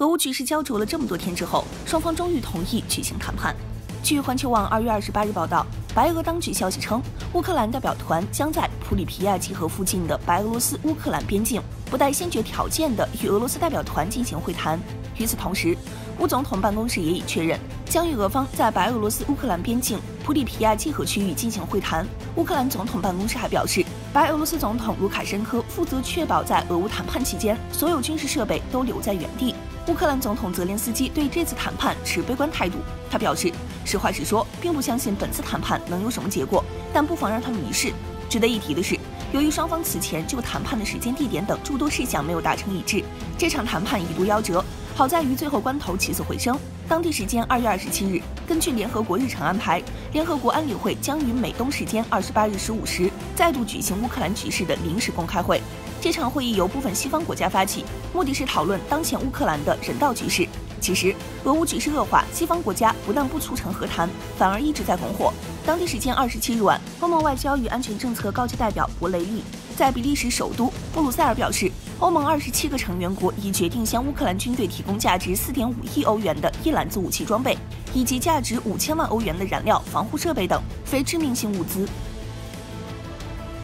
俄乌局势焦灼了这么多天之后，双方终于同意举行谈判。据环球网二月二十八日报道，白俄当局消息称，乌克兰代表团将在普里皮亚季河附近的白俄罗斯乌克兰边境，不带先决条件的与俄罗斯代表团进行会谈。与此同时，乌总统办公室也已确认，将与俄方在白俄罗斯乌克兰边境普里皮亚季河区域进行会谈。乌克兰总统办公室还表示，白俄罗斯总统卢卡申科负责确保在俄乌谈判期间，所有军事设备都留在原地。乌克兰总统泽连斯基对这次谈判持悲观态度。他表示，实话实说，并不相信本次谈判能有什么结果，但不妨让他们一试。值得一提的是，由于双方此前就谈判的时间、地点等诸多事项没有达成一致，这场谈判一度夭折。好在于最后关头起死回生。当地时间二月二十七日，根据联合国日程安排，联合国安理会将于美东时间二十八日十五时再度举行乌克兰局势的临时公开会。这场会议由部分西方国家发起，目的是讨论当前乌克兰的人道局势。其实，俄乌局势恶化，西方国家不但不促成和谈，反而一直在拱火。当地时间二十七日晚，欧盟外交与安全政策高级代表博雷利在比利时首都布鲁塞尔表示，欧盟二十七个成员国已决定向乌克兰军队提供价值四点五亿欧元的一揽子武器装备，以及价值五千万欧元的燃料、防护设备等非致命性物资。